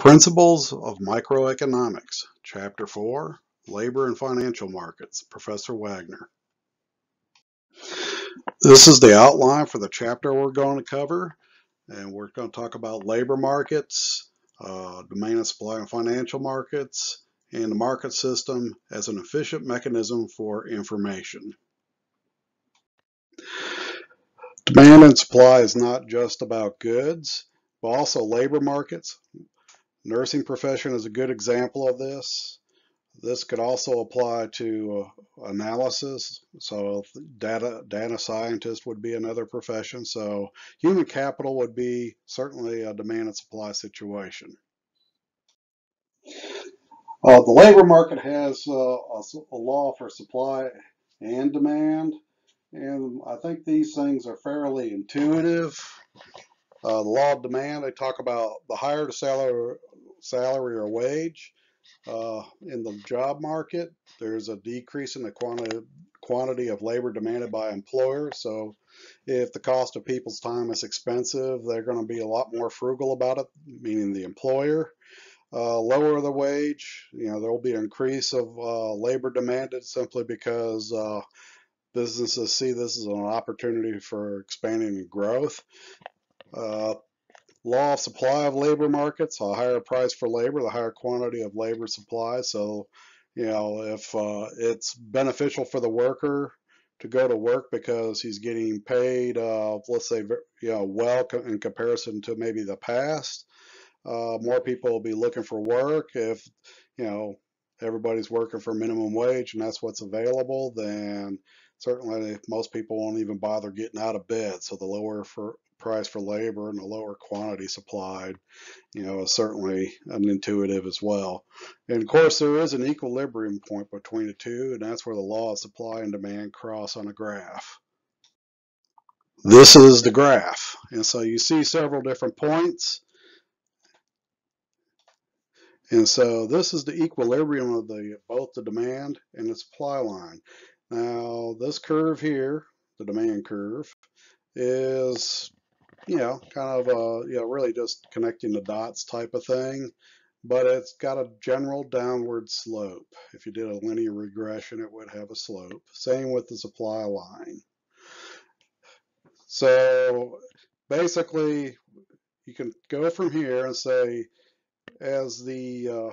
Principles of Microeconomics, Chapter 4, Labor and Financial Markets, Professor Wagner. This is the outline for the chapter we're going to cover, and we're going to talk about labor markets, uh, demand and supply and financial markets, and the market system as an efficient mechanism for information. Demand and supply is not just about goods, but also labor markets. Nursing profession is a good example of this. This could also apply to uh, analysis. So data data scientist would be another profession. So human capital would be certainly a demand and supply situation. Uh, the labor market has uh, a, a, law for supply and demand, and I think these things are fairly intuitive. Uh, the law of demand, they talk about the higher the salary, salary or wage uh, in the job market, there's a decrease in the quantity, quantity of labor demanded by employers. So if the cost of people's time is expensive, they're going to be a lot more frugal about it, meaning the employer. Uh, lower the wage, you know, there will be an increase of uh, labor demanded simply because uh, businesses see this as an opportunity for expanding and growth. Law of supply of labor markets, a higher price for labor, the higher quantity of labor supply. So, you know, if uh, it's beneficial for the worker to go to work because he's getting paid, uh, let's say, you know, well in comparison to maybe the past, uh, more people will be looking for work. If, you know, everybody's working for minimum wage and that's what's available, then certainly most people won't even bother getting out of bed. So the lower for price for labor and the lower quantity supplied, you know, is certainly an intuitive as well. And of course, there is an equilibrium point between the two, and that's where the law of supply and demand cross on a graph. This is the graph. And so you see several different points. And so this is the equilibrium of the both the demand and the supply line. Now this curve here, the demand curve, is you know, kind of a, you know, really just connecting the dots type of thing, but it's got a general downward slope. If you did a linear regression, it would have a slope. Same with the supply line. So basically, you can go from here and say, as the uh,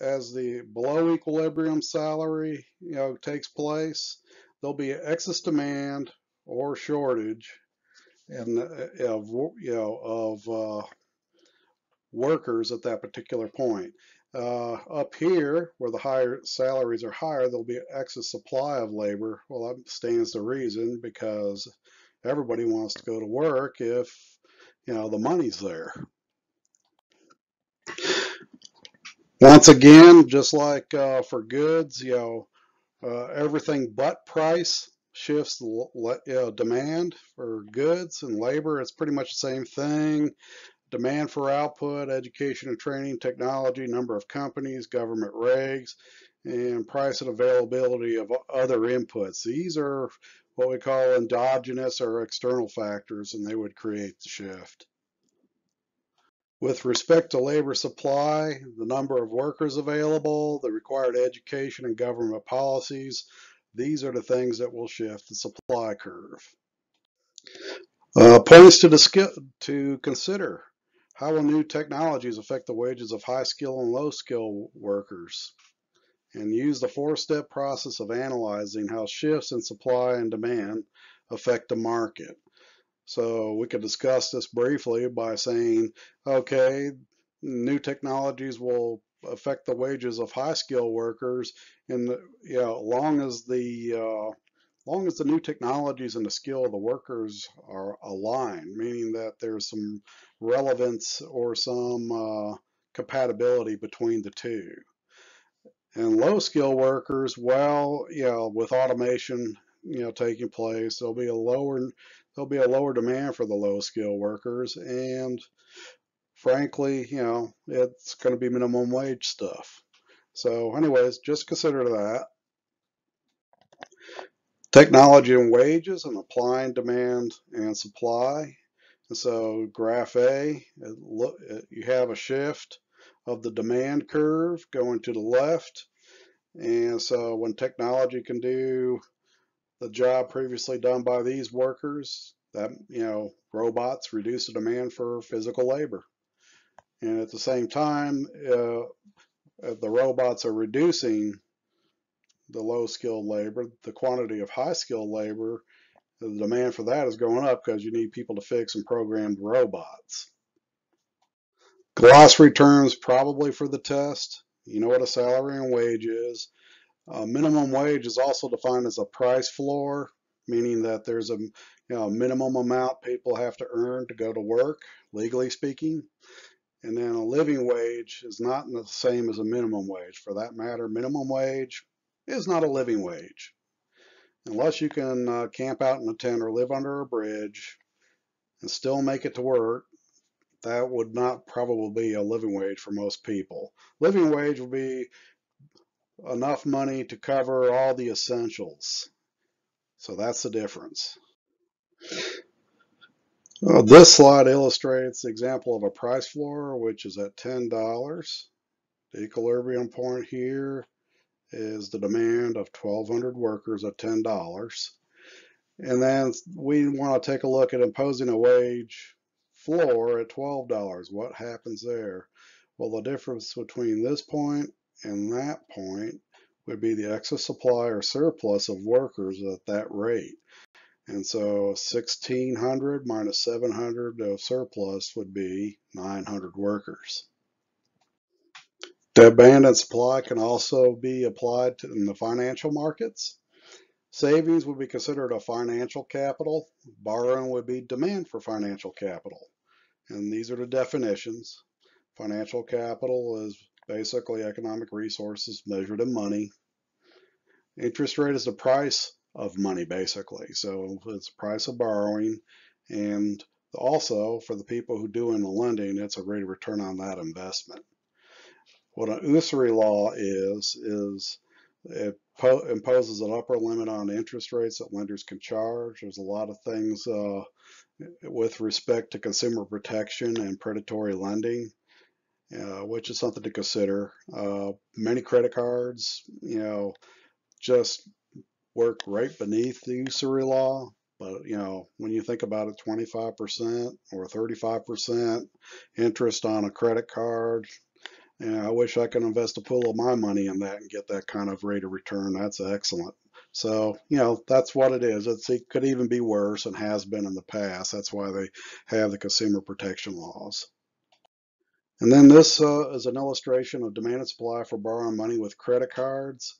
as the below equilibrium salary, you know, takes place, there'll be excess demand or shortage and uh, of you know of uh, workers at that particular point. Uh, up here, where the higher salaries are higher, there'll be excess supply of labor. Well, that stands to reason because everybody wants to go to work if you know the money's there. Once again, just like uh, for goods, you know, uh, everything but price shifts demand for goods and labor. It's pretty much the same thing. Demand for output, education and training, technology, number of companies, government regs, and price and availability of other inputs. These are what we call endogenous or external factors, and they would create the shift. With respect to labor supply, the number of workers available, the required education and government policies, these are the things that will shift the supply curve. Uh, points to, to consider. How will new technologies affect the wages of high skill and low skill workers? And use the four-step process of analyzing how shifts in supply and demand affect the market. So we could discuss this briefly by saying, okay, new technologies will affect the wages of high skill workers and you know long as the uh, long as the new technologies and the skill of the workers are aligned meaning that there's some relevance or some uh, compatibility between the two. And low skill workers well you know with automation you know taking place there'll be a lower there'll be a lower demand for the low skill workers and frankly, you know, it's going to be minimum wage stuff. So anyways, just consider that. Technology and wages and applying demand and supply. And so graph A, look, you have a shift of the demand curve going to the left. And so when technology can do the job previously done by these workers, that, you know, robots reduce the demand for physical labor. And at the same time, uh, the robots are reducing the low skilled labor, the quantity of high skilled labor, the demand for that is going up because you need people to fix and program the robots. Glossary terms probably for the test. You know what a salary and wage is. Uh, minimum wage is also defined as a price floor, meaning that there's a you know, minimum amount people have to earn to go to work, legally speaking. And then a living wage is not the same as a minimum wage. For that matter, minimum wage is not a living wage. Unless you can uh, camp out in a tent or live under a bridge and still make it to work, that would not probably be a living wage for most people. Living wage would be enough money to cover all the essentials. So that's the difference. Uh, this slide illustrates the example of a price floor, which is at $10. The equilibrium point here is the demand of 1,200 workers at $10. And then we want to take a look at imposing a wage floor at $12. What happens there? Well, the difference between this point and that point would be the excess supply or surplus of workers at that rate. And so 1600 minus 700 of surplus would be 900 workers. Demand and supply can also be applied to, in the financial markets. Savings would be considered a financial capital. Borrowing would be demand for financial capital. And these are the definitions. Financial capital is basically economic resources measured in money. Interest rate is the price of money, basically. So it's the price of borrowing. And also, for the people who do in the lending, it's a rate of return on that investment. What an usury law is, is it imposes an upper limit on interest rates that lenders can charge. There's a lot of things uh, with respect to consumer protection and predatory lending, uh, which is something to consider. Uh, many credit cards, you know, just work right beneath the usury law. But, you know, when you think about it, 25% or 35% interest on a credit card, yeah, I wish I could invest a pool of my money in that and get that kind of rate of return. That's excellent. So, you know, that's what it is. It's, it could even be worse and has been in the past. That's why they have the consumer protection laws. And then this uh, is an illustration of demand and supply for borrowing money with credit cards.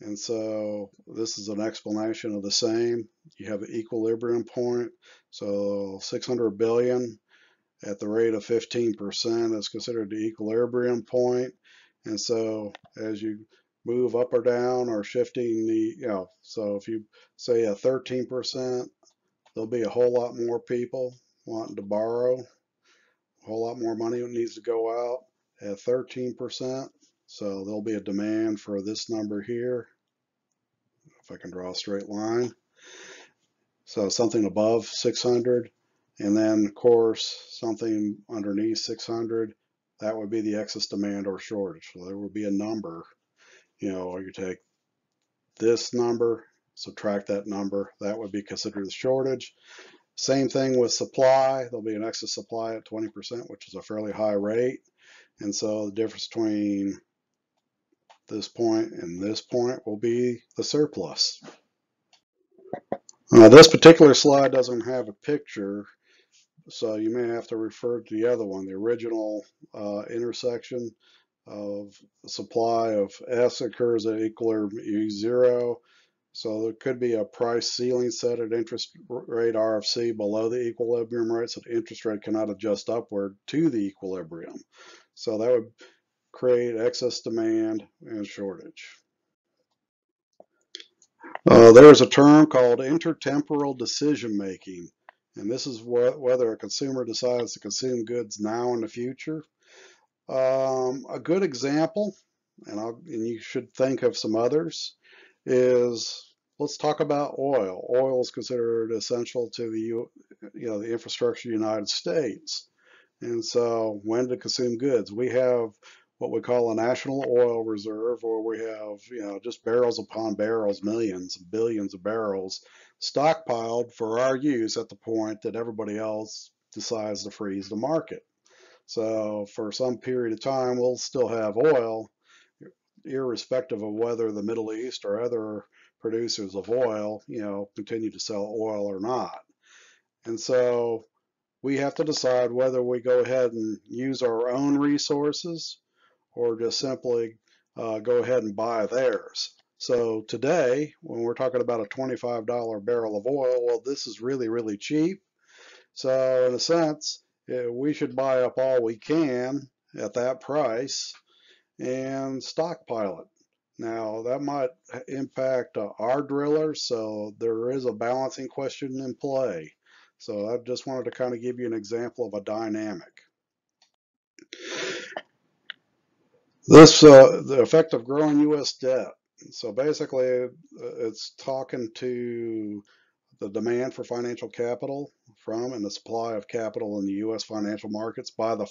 And so this is an explanation of the same. You have an equilibrium point. So 600 billion at the rate of 15% is considered the equilibrium point. And so as you move up or down or shifting the, you know, so if you say a 13%, there'll be a whole lot more people wanting to borrow, a whole lot more money needs to go out at 13%. So there'll be a demand for this number here. If I can draw a straight line. So something above 600 and then, of course, something underneath 600, that would be the excess demand or shortage. So there would be a number, you know, you take this number, subtract that number, that would be considered the shortage. Same thing with supply. There'll be an excess supply at 20%, which is a fairly high rate. And so the difference between this point and this point will be the surplus. This particular slide doesn't have a picture, so you may have to refer to the other one, the original uh, intersection of supply of S occurs at equilibrium E0. So there could be a price ceiling set at interest rate RFC below the equilibrium rate, so the interest rate cannot adjust upward to the equilibrium. So that would create excess demand and shortage. Uh, there's a term called intertemporal decision making. And this is wh whether a consumer decides to consume goods now in the future. Um, a good example, and, and you should think of some others, is let's talk about oil. Oil is considered essential to the you know the infrastructure of the United States. And so when to consume goods, we have what we call a national oil reserve, where we have, you know, just barrels upon barrels, millions, billions of barrels stockpiled for our use at the point that everybody else decides to freeze the market. So for some period of time, we'll still have oil, irrespective of whether the Middle East or other producers of oil, you know, continue to sell oil or not. And so we have to decide whether we go ahead and use our own resources or just simply uh, go ahead and buy theirs. So today, when we're talking about a $25 barrel of oil, well, this is really, really cheap. So in a sense, we should buy up all we can at that price and stockpile it. Now that might impact uh, our drillers, so there is a balancing question in play. So I just wanted to kind of give you an example of a dynamic. This, uh, the effect of growing U.S. debt. So basically, uh, it's talking to the demand for financial capital from and the supply of capital in the U.S. financial markets by the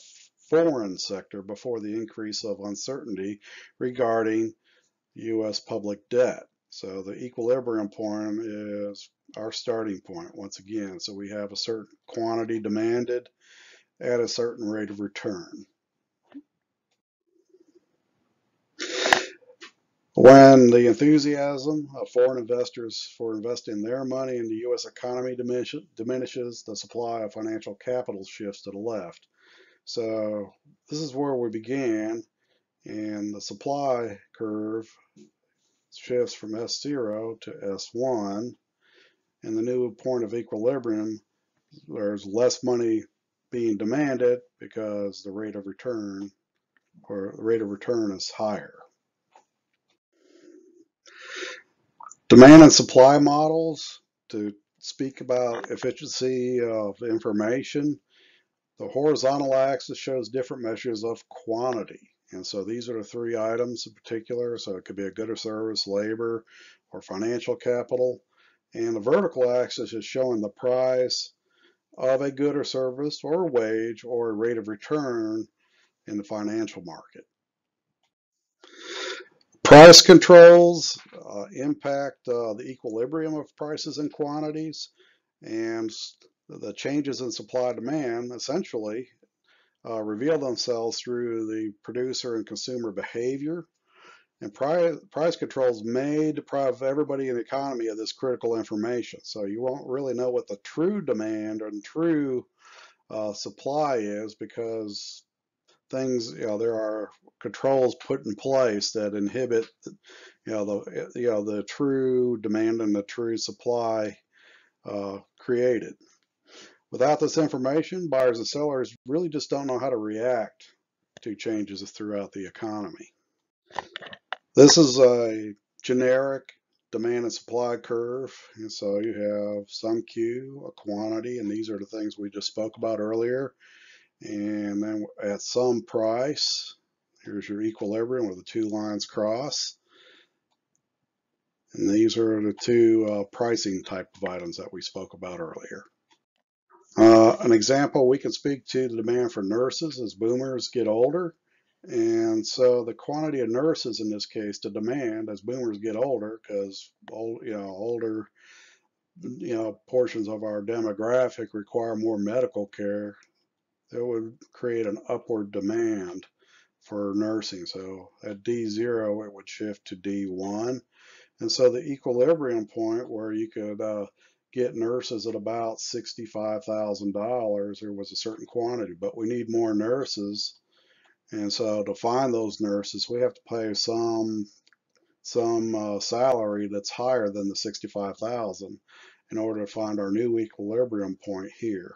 foreign sector before the increase of uncertainty regarding U.S. public debt. So the equilibrium point is our starting point once again. So we have a certain quantity demanded at a certain rate of return. When the enthusiasm of foreign investors for investing their money in the U.S. economy diminishes, the supply of financial capital shifts to the left. So this is where we began, and the supply curve shifts from S0 to S1, and the new point of equilibrium, there's less money being demanded because the rate of return or the rate of return is higher. Demand and supply models to speak about efficiency of information. The horizontal axis shows different measures of quantity. And so these are the three items in particular. So it could be a good or service, labor, or financial capital. And the vertical axis is showing the price of a good or service or a wage or a rate of return in the financial market. Price controls uh, impact uh, the equilibrium of prices and quantities, and the changes in supply demand essentially uh, reveal themselves through the producer and consumer behavior. And price, price controls may deprive everybody in the economy of this critical information. So you won't really know what the true demand and true uh, supply is because things, you know, there are controls put in place that inhibit, you know, the you know the true demand and the true supply uh, created. Without this information, buyers and sellers really just don't know how to react to changes throughout the economy. This is a generic demand and supply curve. And so you have some Q, a quantity, and these are the things we just spoke about earlier. And then at some price, here's your equilibrium where the two lines cross. And these are the two uh, pricing type of items that we spoke about earlier. Uh, an example, we can speak to the demand for nurses as boomers get older. And so the quantity of nurses in this case, the demand as boomers get older, because old, you know older you know portions of our demographic require more medical care that would create an upward demand for nursing. So at D0, it would shift to D1. And so the equilibrium point where you could uh, get nurses at about $65,000, there was a certain quantity, but we need more nurses. And so to find those nurses, we have to pay some some uh, salary that's higher than the 65,000 in order to find our new equilibrium point here.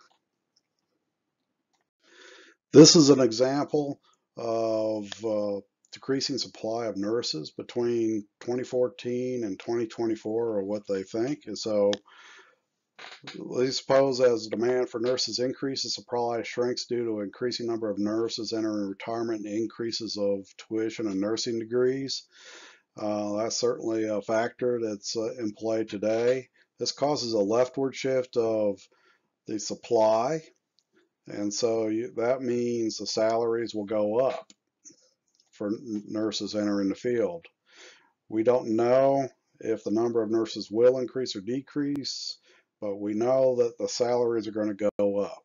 This is an example of uh, decreasing supply of nurses between 2014 and 2024 or what they think. And so let's suppose as demand for nurses increases, supply shrinks due to increasing number of nurses entering retirement and increases of tuition and nursing degrees. Uh, that's certainly a factor that's uh, in play today. This causes a leftward shift of the supply And so you, that means the salaries will go up for nurses entering the field. We don't know if the number of nurses will increase or decrease, but we know that the salaries are going to go up.